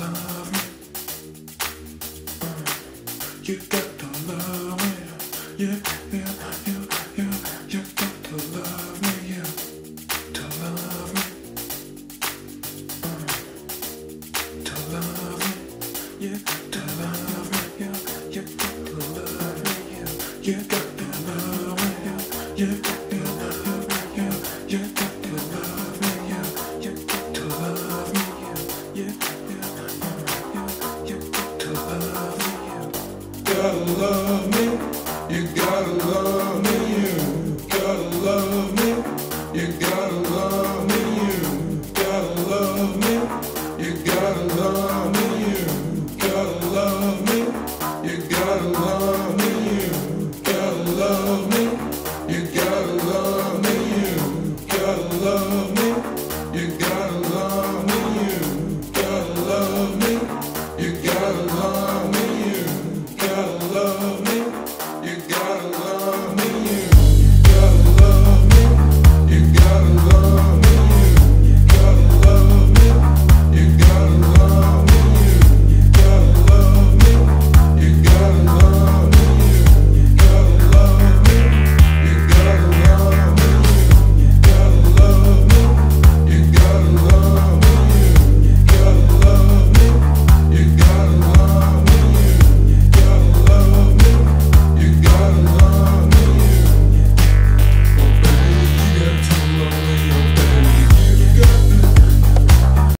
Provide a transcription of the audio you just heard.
You got to love me. Yeah, yeah, yeah, yeah. You got to love me. Yeah, to love me. To love me. Yeah, to love me. Yeah, you got to love me. Yeah, you got to love me. Yeah. You got to love me. love me.